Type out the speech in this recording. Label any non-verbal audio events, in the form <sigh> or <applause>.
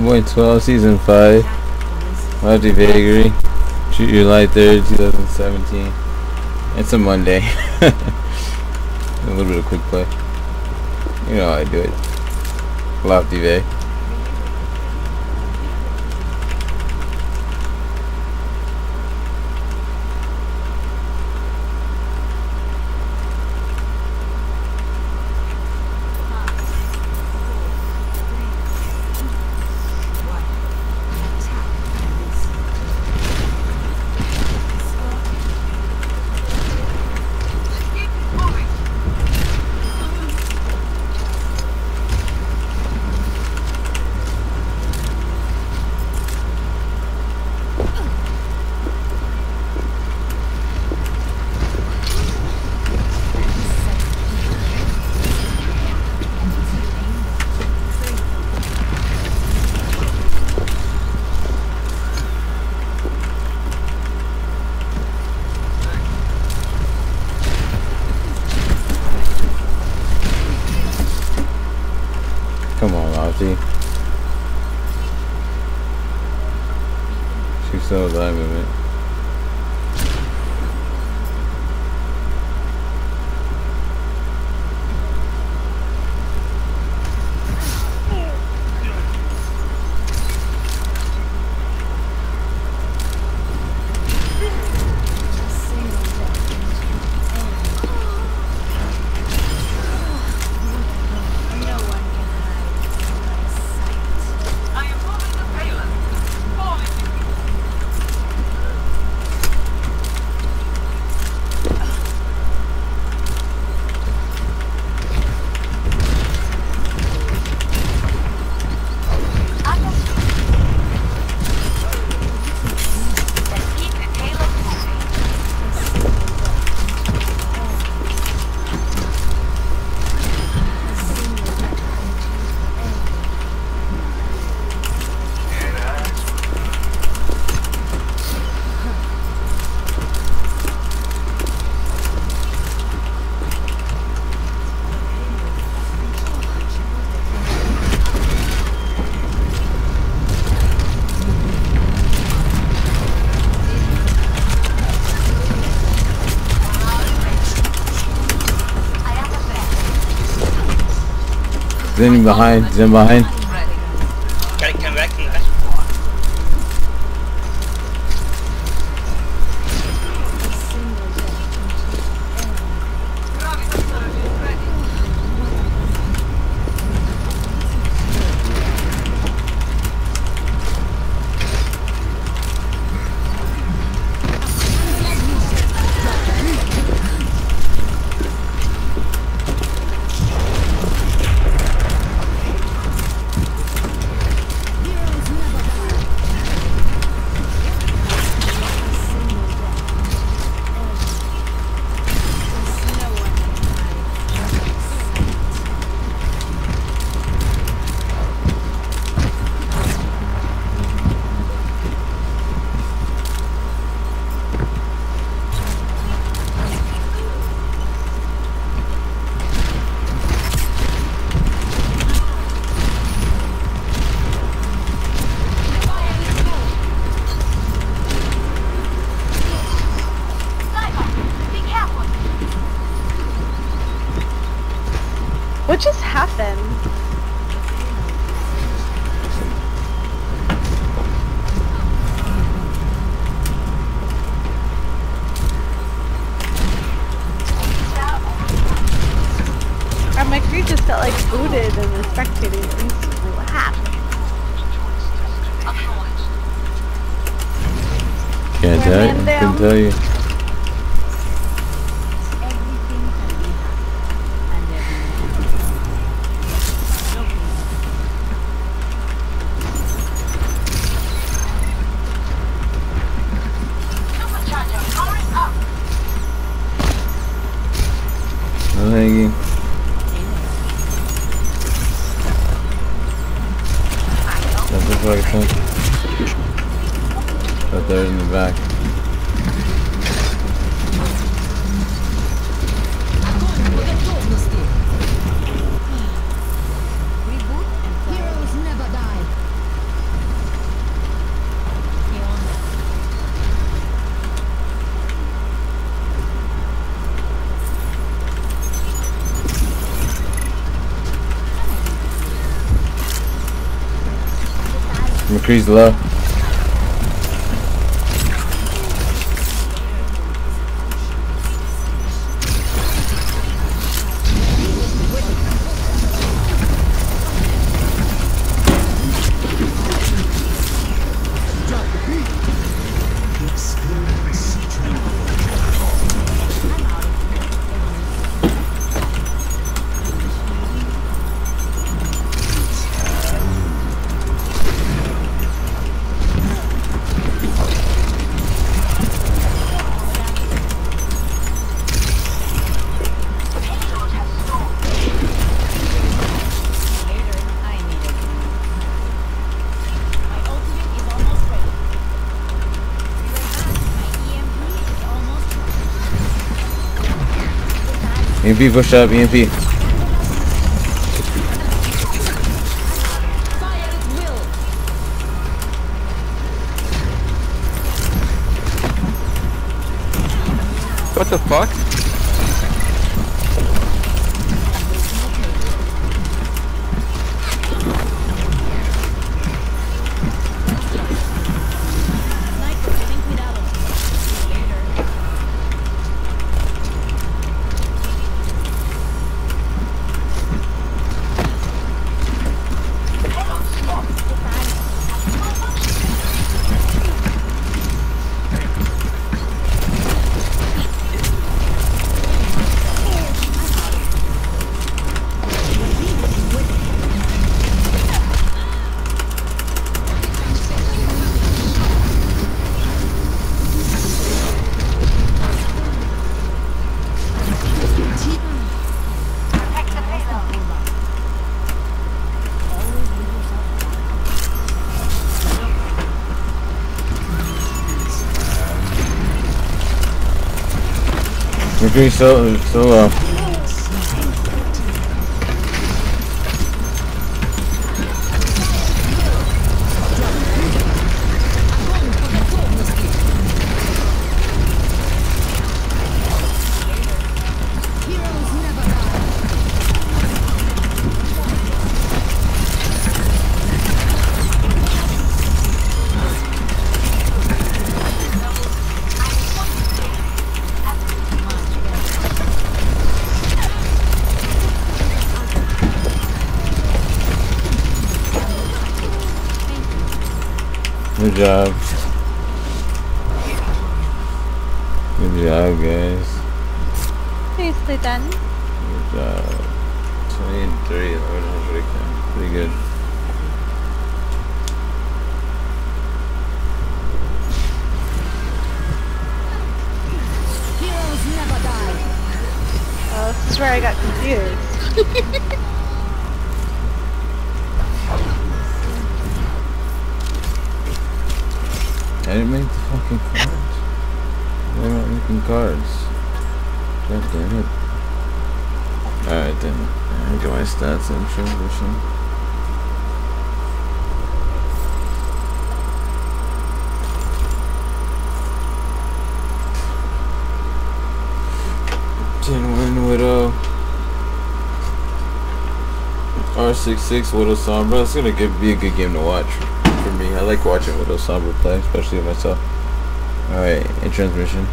1.12, Season 5. Lofty Vagary. Light 3rd, 2017. It's a Monday. <laughs> a little bit of quick play. You know how I do it. Lofty Bay. Come on, Lofty. She's so alive with it. Zen behind, Zen behind. Can't tell you. Couldn't tell you. Supercharger powering up. No hanging. That's the fucking thing. Right there in the back. Heroes never die. McCree's low. EMP push up, EMP. What the fuck? McCree so so low. Good job. Good job, guys. Nicely done. Good job. 23, 1100 Pretty good. Oh, this is where I got confused. <laughs> I didn't make the fucking cards. Why I making cards? God damn it. Alright then. I get my stats in transition. Ten win widow. R66 Widow Sombra. It's gonna be a good game to watch. I like watching Widow Sombra play, especially with myself. Alright, in transmission.